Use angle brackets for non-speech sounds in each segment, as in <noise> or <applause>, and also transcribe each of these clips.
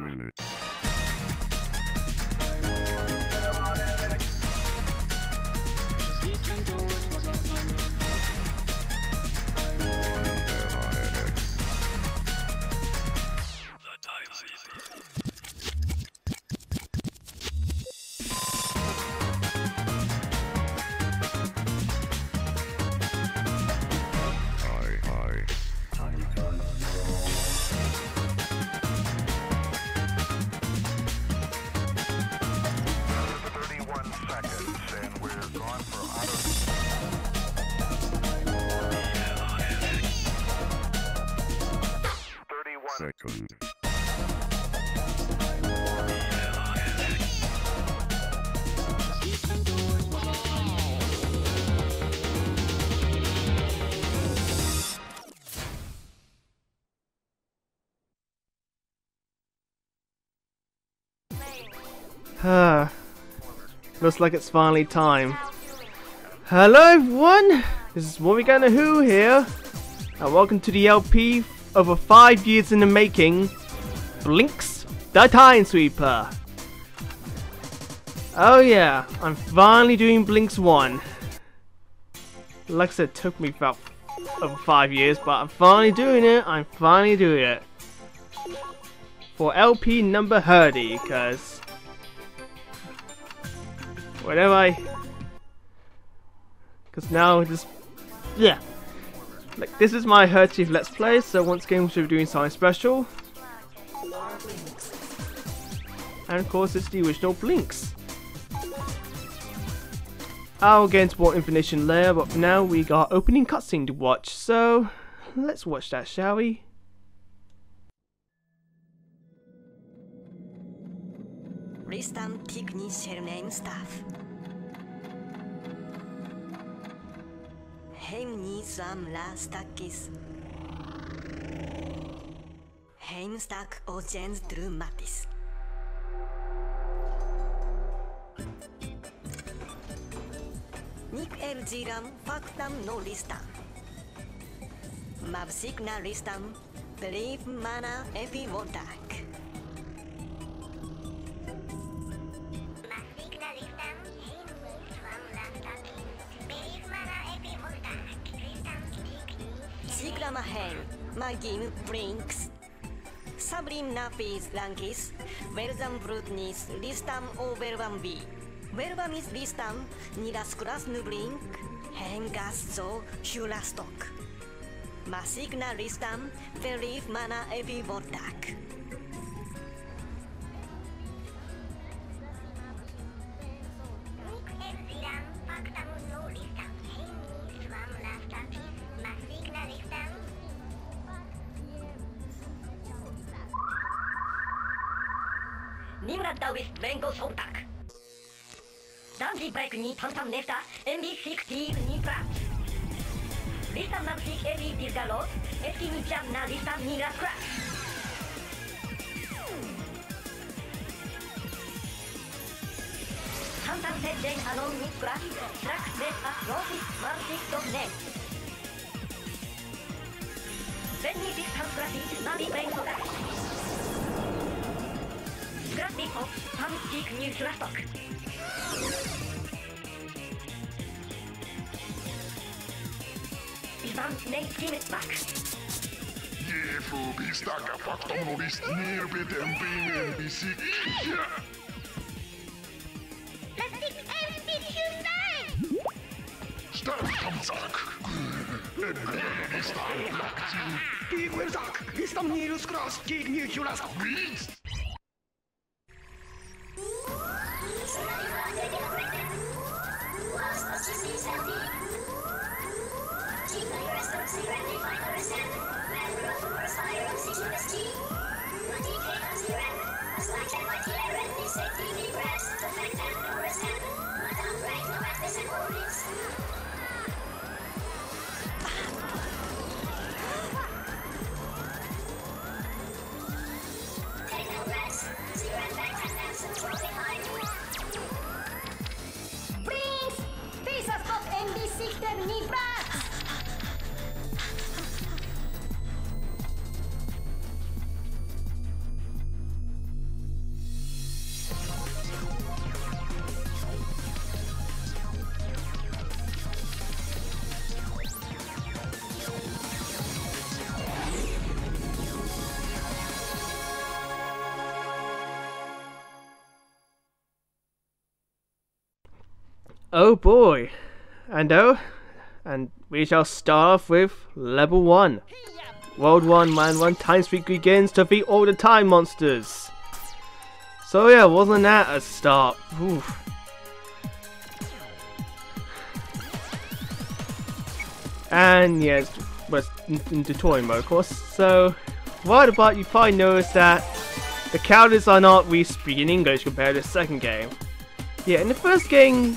minute. You can do it, second. Ah, <sighs> looks like it's finally time. Hello everyone, this is Morrigan Who here, and welcome to the LP over five years in the making, Blinx the Time Sweeper. Oh yeah, I'm finally doing Blinx 1. Like I said, it took me about over five years, but I'm finally doing it, I'm finally doing it. For LP number 30, because whenever I because now just yeah like this is my Her Chief Let's Play so once again we'll be doing something special and of course it's the original Blinx. I'll get into more information later but for now we got opening cutscene to watch so let's watch that shall we Staff. Hemnisam lastakis. Hemstak ogens drumatis. Nik El Giram faktam nolistam. Mavsigna listam, brief mana epivotak. Magim Brinks. Sabrim Napis Lankis, Verzam Brutnis, Listam Overwambi. Verbamis Listam, Nilas Kras Nublink, Hengas Zo Shulastok. Masigna Listam, Verif Mana Evi Vodak. planeta en mi fictiv nitra. Listan nam sig evi dirgalot, eski mi jamna listan nira crash. Hantan se den anon mi crash, track des atrosis marsis domnet. Ben mi distan crashis navi brain sodash. Gratis of, ham sig nir trastok. Isam Nate Timid Back. Jefu pistaka faktom list neerbitten benen bisik. Sterk kamzak. Listam lakti. Kikwerzak, listam Nilus Cross, Kik New Hulasak. Beats. Oh boy. And oh, and we shall start off with level 1. World 1, Man 1, time streak begins to defeat all the time monsters. So yeah, wasn't that a start? Oof. And yes, was in, tutorial mode of course. So, right about you probably noticed that the characters are not really speaking English compared to the second game. Yeah, in the first game,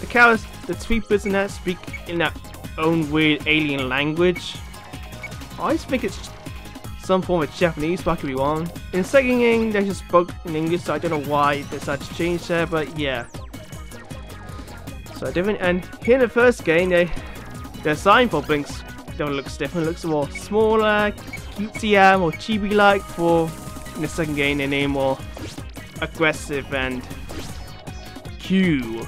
the cows, the sweepers and that speak in that own weird alien language. I just think it's some form of Japanese, but I could be wrong. In the second game, they just spoke in English, so I don't know why they decided to change there, but yeah. So different, and here in the first game, they the design for Blinx don't look different, It looks more smaller, cutesy, more chibi-like. For in the second game, they name more aggressive and Q.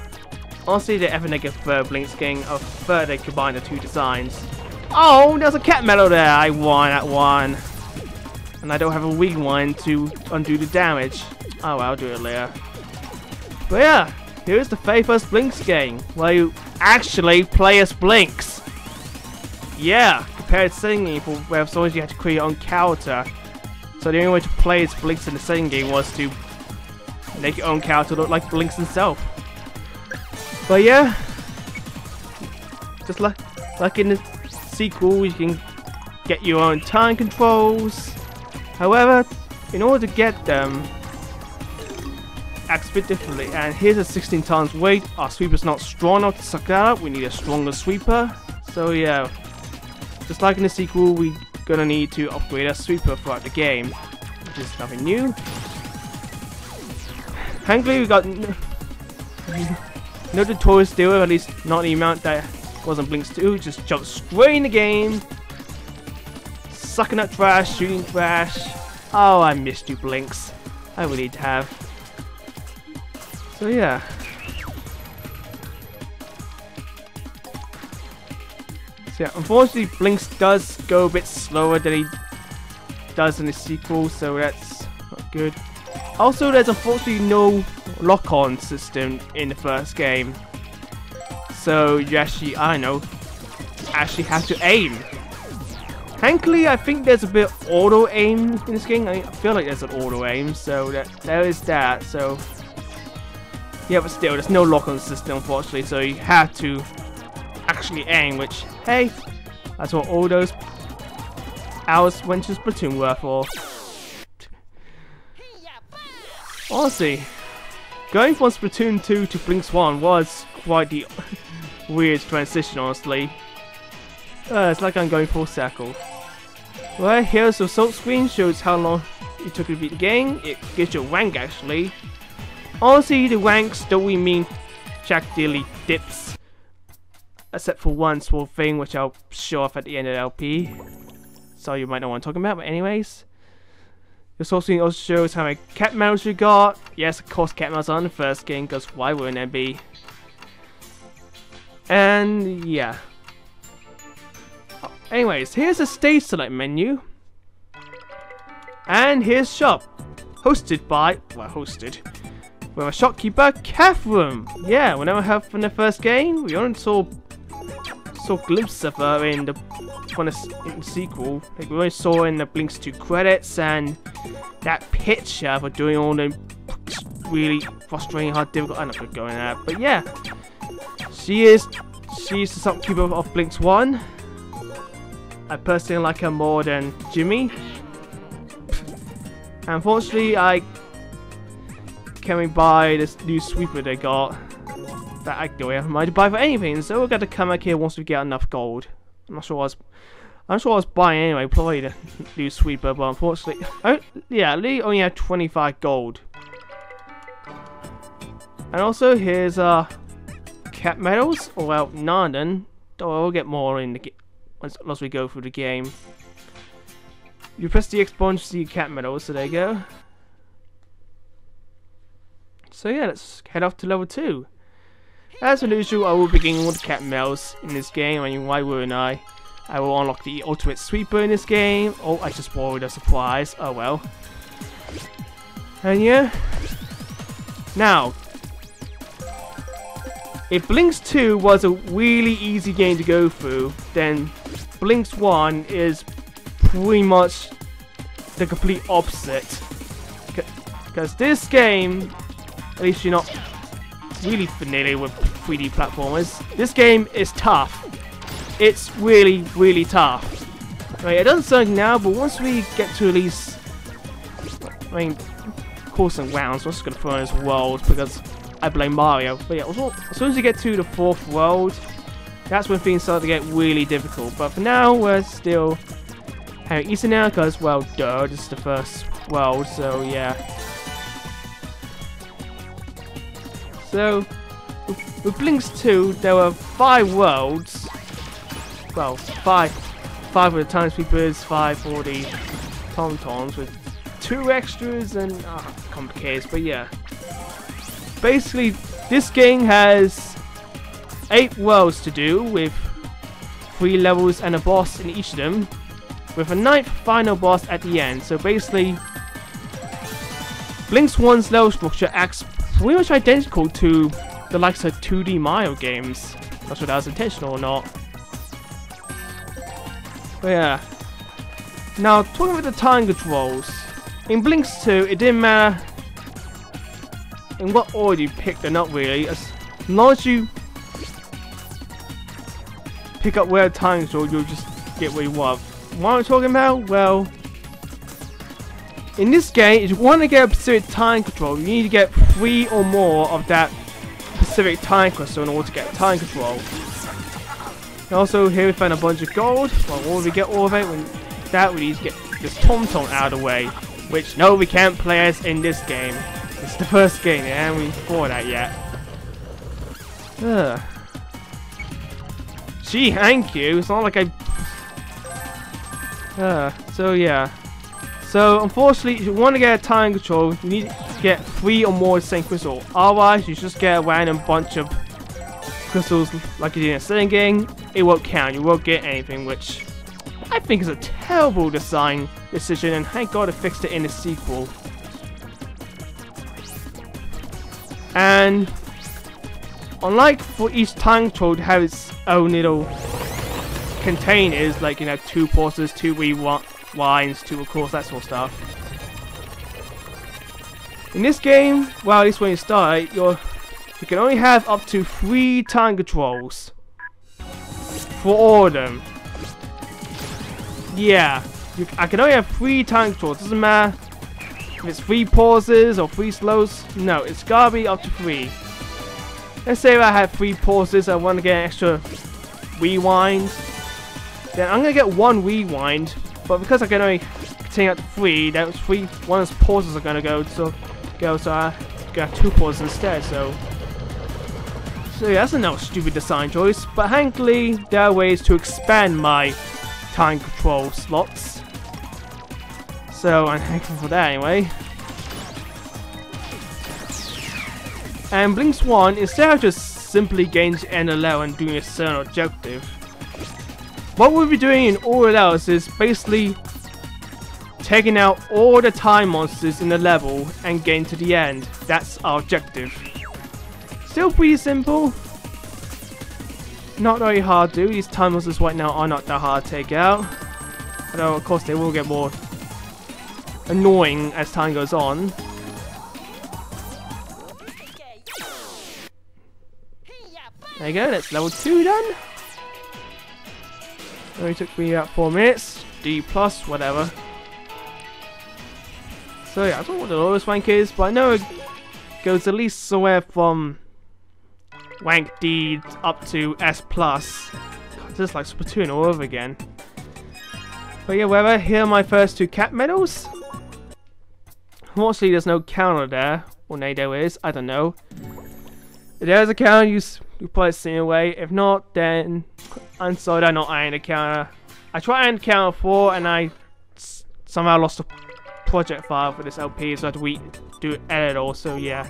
Honestly, they ever make a third Blinx game, third they combine the two designs. Oh, there's a cat medal there. I won that one. And I don't have a weak one to undo the damage. Oh, I'll do it later. But yeah, here's the very first Blinx game, where you actually play as Blinx. Yeah, compared to second game where as always you had to create your own character. So the only way to play as Blinx in the second game was to make your own character look like Blinx himself. But yeah, just like like in the sequel, you can get your own time controls. However, in order to get them, acts a bit differently. And here's a 16 times weight. Our sweeper's not strong enough to suck that up. We need a stronger sweeper. So yeah, just like in the sequel, we're gonna need to upgrade our sweeper throughout the game, which is nothing new. Thankfully, we got <laughs> no, tutorials to at least not the amount that wasn't Blinx 2, just jumped straight in the game. Sucking up trash, shooting trash. Oh, I missed you, Blinx. I really did have. So yeah. So yeah, unfortunately Blinx does go a bit slower than he does in the sequel, so that's not good. Also, there's unfortunately no lock-on system in the first game. So you actually, I know, actually have to aim. Thankfully, I think there's a bit auto aim in this game. I, mean, I feel like there's an auto aim, so that there is that. So yeah, but still, there's no lock-on system, unfortunately. So you have to actually aim. Which, hey, that's what all those hours went to Splatoon were for. Honestly, going from Splatoon 2 to Blinx 1 was quite the <laughs> weird transition, honestly. Uh, it's like I'm going full circle. Well, here's the result screen, shows how long it took to beat the game. It gives you a rank, actually. Honestly, the ranks don't we mean Jack Daily dips. Except for one small thing, which I'll show off at the end of the LP. So you might not want I'm talking about, but anyways. Result screen also shows how many cat medals you got. Yes, of course, cat medals on the first game, because why wouldn't it be? And yeah. Anyways, here's the stage select menu. And here's shop. Hosted by, well hosted, with a shopkeeper, Catherine. Yeah, we never have from the first game. We only saw saw glimpses of her in the the sequel. Like we only saw in the Blinx 2 credits and that picture her doing all the really frustrating, hard, difficult. I'm not going to go in that, but yeah, she is she's the shopkeeper of Blinx 1. I personally like her more than Jimmy. Unfortunately, I can't buy this new sweeper they got that I go have money to buy for anything, so we're gonna come back here once we get enough gold. I'm not sure I was I'm sure I was buying anyway, probably the new sweeper, but unfortunately <laughs> oh yeah, Lee only had 25 gold. And also here's uh cat medals, or well none then. Oh, we'll get more in the once we go through the game. You press the X button to see cat medals, so there you go. So yeah, let's head off to level 2. As usual, I will begin with cat medals in this game, I mean why wouldn't I? I will unlock the ultimate sweeper in this game. Oh, I just borrowed a surprise. Oh well. And yeah. Now, if Blinx 2 was a really easy game to go through, then Blinx 1 is pretty much the complete opposite. Because this game, at least you're not really familiar with 3D platformers, this game is tough. It's really, really tough. Right, it doesn't sound now, but once we get to at least, I mean, course and rounds, we're just going to throw in this world because I blame Mario. But yeah, as soon as you get to the fourth world, that's when things start to get really difficult. But for now, we're still having Easter now, because, well, duh, this is the first world, so yeah. So, with, with Blinx 2, there were five worlds. Well, five. Five for the Time Sweepers, five for the Tom Toms, with two extras and uh, complicated, but yeah. Basically, this game has eight worlds to do with three levels and a boss in each of them, with a ninth final boss at the end. So basically, Blinx 1's level structure acts pretty much identical to the likes of 2D Mario games. Not sure that was intentional or not. But yeah. Now, talking about the time controls. In Blinx 2, it didn't matter in what order you picked or not really, as long as you pick up where time control, you'll just get what you want. What am I talking about? Well, in this game, if you want to get a specific time control, you need to get three or more of that specific time crystal in order to get time control. And also, here we found a bunch of gold. Well, will we get all of it? When that, we need to get this Tom Tom out of the way. Which, no, we can't play as in this game. It's the first game, and we for that yet. Ugh. Gee, thank you. It's not like I... Uh, so yeah. So, unfortunately, if you want to get a time control, you need to get three or more same crystal. Otherwise, you just get a random bunch of crystals like you did in game. It won't count. You won't get anything, which I think is a terrible design decision, and thank God it fixed it in the sequel. And unlike for each time control to have its own little containers, like you know, two pulses, two rewinds, two of course, that sort of stuff. In this game, well at least when you start, you're you can only have up to three time controls for all of them. Yeah, you, I can only have three time controls. Doesn't matter if it's three pauses or three slows. No, it's gotta be up to three. Let's say I have three pauses, I want to get an extra rewind. Then I'm gonna get one rewind, but because I can only continue to three, that three one of those pauses are gonna go so go so I uh, got two pauses instead. So. So yeah, that's another stupid design choice, but thankfully there are ways to expand my time control slots. So I'm thankful for that anyway. And Blinx 1, instead of just simply a level and doing a certain objective, what we'll be doing in all of those is basically taking out all the time monsters in the level and getting to the end. That's our objective. Still pretty simple. Not very hard to do. These time monsters right now are not that hard to take out. Although of course they will get more annoying as time goes on. There you go, that's level 2 done. Only took me about 4 minutes. D plus, whatever. So yeah, I don't know what the lowest rank is, but I know it goes at least somewhere from rank D up to S plus. Just like Splatoon all over again. But yeah, whatever, here are my first two cat medals. Unfortunately, there's no counter there. Or maybe is, I don't know. If there's a counter, you, you play it same way. If not, then sorry I'm not iron the counter. I tried iron counter 4 and I somehow lost the project file for this LP, so I had to do edit all, so yeah.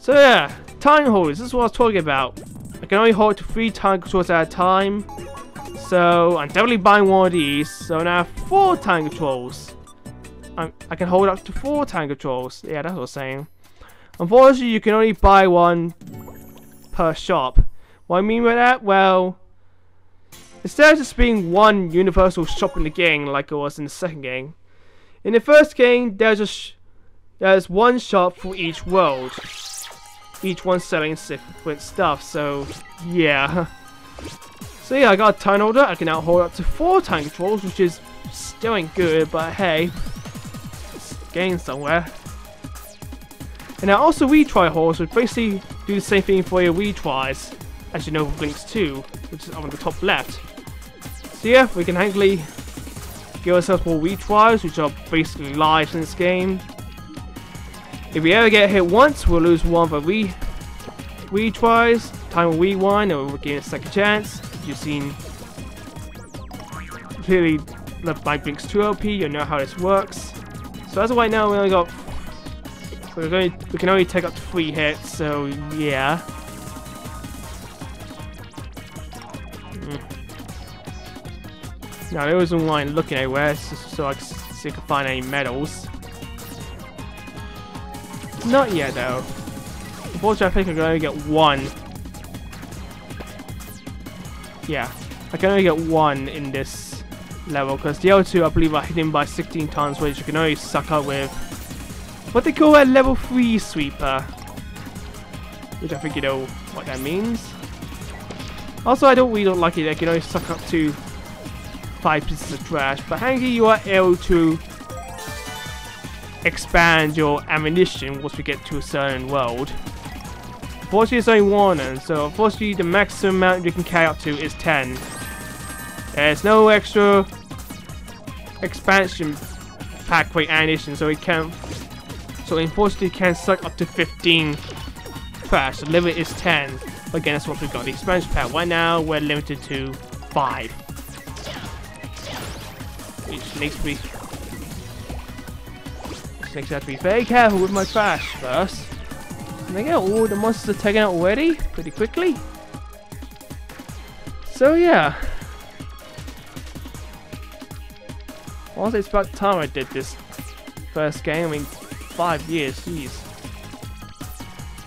So yeah, time holders, this is what I was talking about. I can only hold to 3 time controls at a time. So I'm definitely buying one of these. So now I 4 time controls. I'm, I can hold up to 4 time controls. Yeah, that's what I was saying. Unfortunately, you can only buy one per shop. What I mean by that? Well, instead of just being one universal shop in the game like it was in the second game, in the first game, there's just there's one shop for each world. Each one selling different stuff, so yeah. So yeah, I got a time holder. I can now hold up to four time controls, which is still ain't good, but hey, it's getting somewhere. And now also we try holes, which basically do the same thing for your retries, as you know with Blinx 2, which is on the top left. So yeah, we can actually give ourselves more retries, which are basically lives in this game. If we ever get hit once, we'll lose one for re retries. Time will rewind, and we'll get a second chance. You've seen clearly left my Blinx 2 LP, you know how this works. So as of right now, we only got going we can only take up three hits, so yeah. Hmm. Now there wasn't one looking anywhere, so, so I could I could find any medals. Not yet though. Unfortunately, I think I can only get one. Yeah, I can only get one in this level because the other two I believe are hidden by 16 tons, which you can only suck up with what they call a level 3 sweeper. Which I think you know what that means. Also, I don't really don't like it, I can only suck up to 5 pieces of trash, but handy you are able to expand your ammunition once we get to a certain world. Unfortunately, it's only one, and so unfortunately, the maximum amount you can carry up to is 10. There's no extra expansion pack for ammunition, so it can. So unfortunately, can suck up to 15 trash. The limit is 10. But again, that's what we got. The expansion pack. Right now, we're limited to 5. Which makes me. Which makes me have to be very careful with my trash first. And again, all the monsters are taken out already, pretty quickly. So yeah. Also, it's about time I did this first game. I mean, five years, jeez.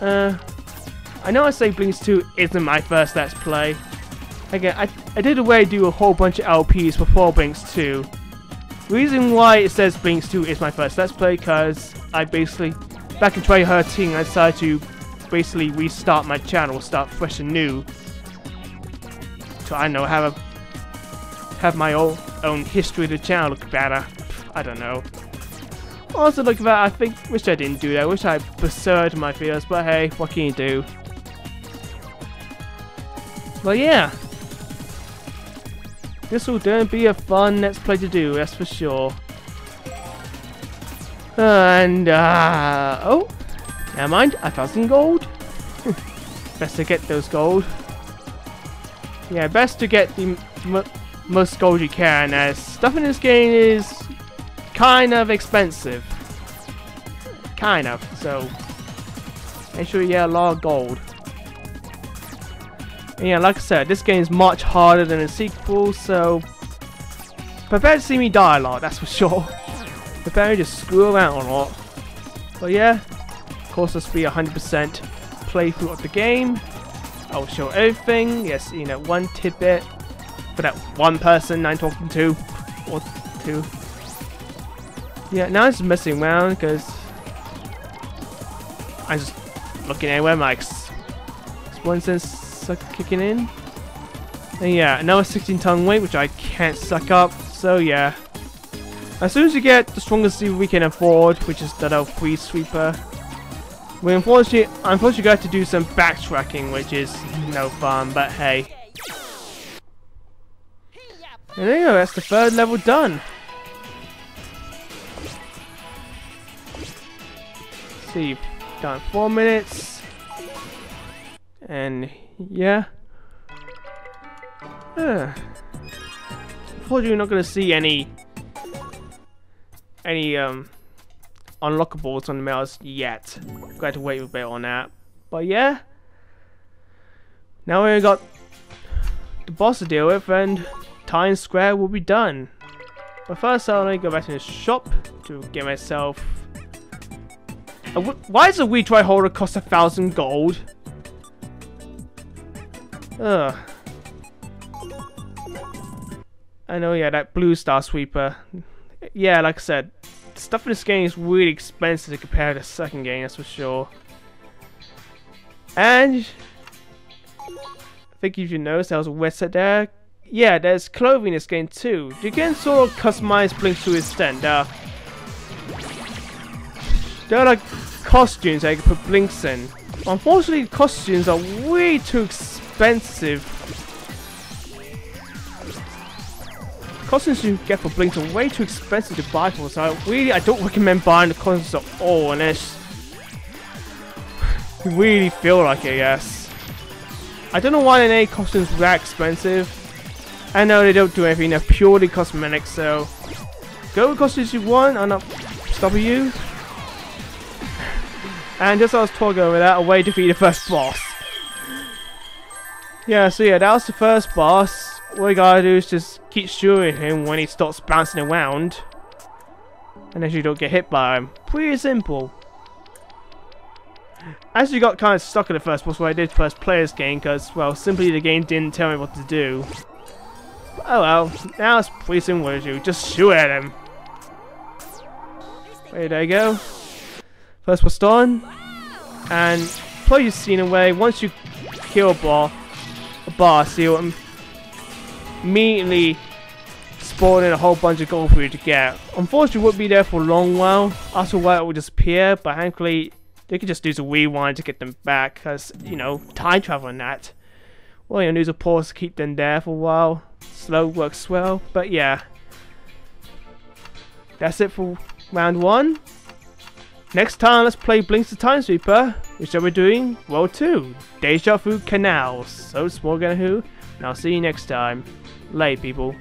Uh, I know I say Blinx 2 isn't my first Let's Play. Again, I, I did already do a whole bunch of LPs before Blinx 2. Reason why it says Blinx 2 is my first Let's Play, because I basically, back in 2013, I decided to basically restart my channel, start fresh and new. So I know, have a have my own, own history of the channel look better. I don't know. Also look at that, I think, wish I didn't do that, wish I preserved my fears, but hey, what can you do? But yeah. This will definitely be a fun Let's Play to do, that's for sure. And, uh, oh, never mind, a thousand gold. <laughs> best to get those gold. Yeah, best to get the most gold you can, as stuff in this game is kind of expensive. Kind of, so make sure you get a lot of gold. And yeah, like I said, this game is much harder than the sequel, so prepare to see me die a lot, <laughs> that's for sure. prepare to just screw around a lot. But yeah, of course this will be 100% playthrough of the game. I'll show everything, yes, you know, one tidbit for that one person I'm talking to, or two. Yeah, now I'm just messing around because I'm just looking anywhere my one sense kicking in. And yeah, another 16 ton weight, which I can't suck up. So yeah, as soon as you get the strongest we can afford, which is that free sweeper, we unfortunately, unfortunately got to do some backtracking, which is no fun. But hey. And there you go, that's the third level done. See, done four minutes. And yeah. Uh, unfortunately, you're not to see any any um unlockables on the mouse yet. Got to wait a bit on that. But yeah. Now we got the boss to deal with and Times Square will be done. But first I'll go back to the shop to get myself... why does a retry holder cost a thousand gold? Ugh. I know, yeah, that blue star sweeper. Yeah, like I said, stuff in this game is really expensive compared to the second game, that's for sure. And I think if you should notice there was a website there yeah, there's clothing in this game too. You can sort of customize Blink to. There uh, are, there are like costumes you can put Blinx in. Unfortunately, costumes are way too expensive costumes you get for Blinx are way too expensive to buy for, so I really I don't recommend buying the costumes at all unless <sighs> you really feel like it, yes. I don't know why NA costumes were that expensive. I know they don't do anything, they're purely cosmetic, so go with costumes you want, not stopping you. And just as I was talking over that, away to defeat the first boss. Yeah, so yeah, that was the first boss. What you gotta do is just keep shooting him when he starts bouncing around. And then you don't get hit by him. Pretty simple. I actually got kind of stuck in the first boss where I did first play this game because, well, simply the game didn't tell me what to do. Oh well, now it's pretty simple as you. Just shoot at him. there you go. First boss done. And play your scene away. Once you kill a boss, a boss, you'll immediately spawn in a whole bunch of gold for you to get. Unfortunately, won't be there for a long while. After a while, it will disappear. But thankfully, they can just use a rewind to get them back. Because, you know, time travel and that. Well, you use a pause to keep them there for a while. Slow works well. But yeah. That's it for round one. Next time, let's play Blinx the Time Sweeper, which we're doing World 2, Deja Vu Canals. So, Smorgan Who, and I'll see you next time. Late, people.